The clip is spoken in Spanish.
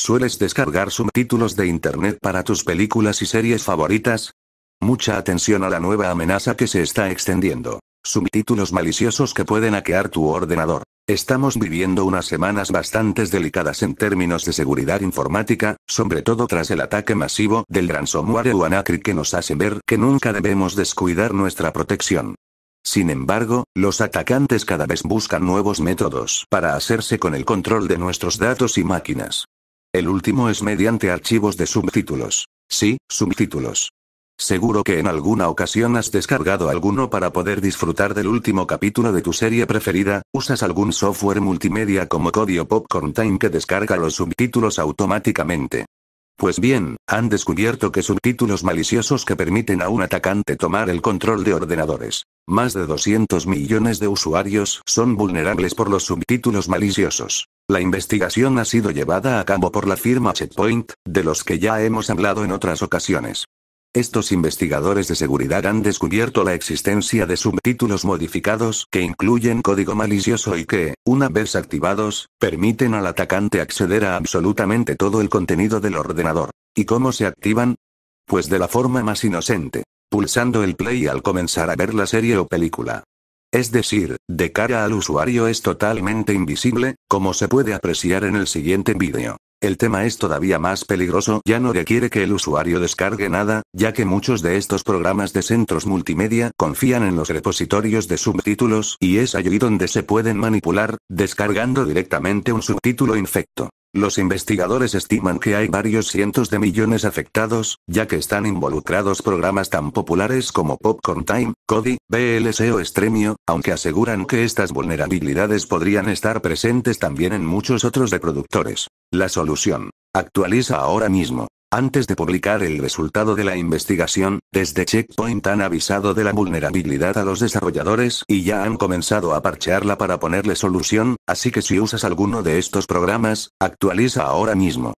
¿Sueles descargar subtítulos de Internet para tus películas y series favoritas? Mucha atención a la nueva amenaza que se está extendiendo. Subtítulos maliciosos que pueden hackear tu ordenador. Estamos viviendo unas semanas bastante delicadas en términos de seguridad informática, sobre todo tras el ataque masivo del ransomware WannaCry que nos hace ver que nunca debemos descuidar nuestra protección. Sin embargo, los atacantes cada vez buscan nuevos métodos para hacerse con el control de nuestros datos y máquinas. El último es mediante archivos de subtítulos. Sí, subtítulos. Seguro que en alguna ocasión has descargado alguno para poder disfrutar del último capítulo de tu serie preferida, usas algún software multimedia como Kodi o Popcorn Time que descarga los subtítulos automáticamente. Pues bien, han descubierto que subtítulos maliciosos que permiten a un atacante tomar el control de ordenadores. Más de 200 millones de usuarios son vulnerables por los subtítulos maliciosos. La investigación ha sido llevada a cabo por la firma Checkpoint, de los que ya hemos hablado en otras ocasiones. Estos investigadores de seguridad han descubierto la existencia de subtítulos modificados que incluyen código malicioso y que, una vez activados, permiten al atacante acceder a absolutamente todo el contenido del ordenador. ¿Y cómo se activan? Pues de la forma más inocente, pulsando el play al comenzar a ver la serie o película. Es decir, de cara al usuario es totalmente invisible, como se puede apreciar en el siguiente vídeo. El tema es todavía más peligroso, ya no requiere que el usuario descargue nada, ya que muchos de estos programas de centros multimedia confían en los repositorios de subtítulos y es allí donde se pueden manipular, descargando directamente un subtítulo infecto. Los investigadores estiman que hay varios cientos de millones afectados, ya que están involucrados programas tan populares como Popcorn Time, Kodi, BLS o Stremio, aunque aseguran que estas vulnerabilidades podrían estar presentes también en muchos otros reproductores. La solución. Actualiza ahora mismo. Antes de publicar el resultado de la investigación, desde Checkpoint han avisado de la vulnerabilidad a los desarrolladores y ya han comenzado a parchearla para ponerle solución, así que si usas alguno de estos programas, actualiza ahora mismo.